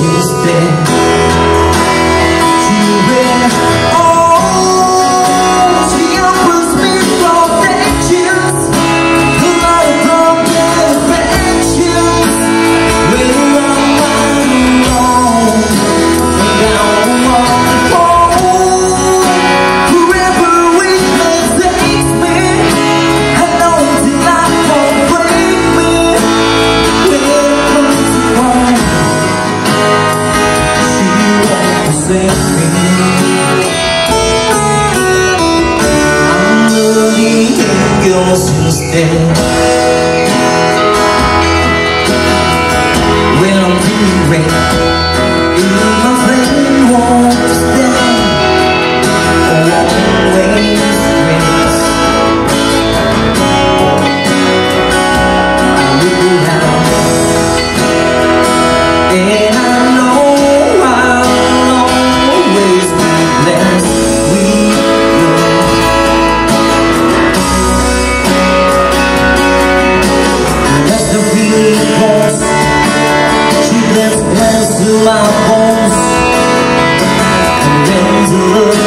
triste. Sube, oh. was instead When I'm feeling red in my love.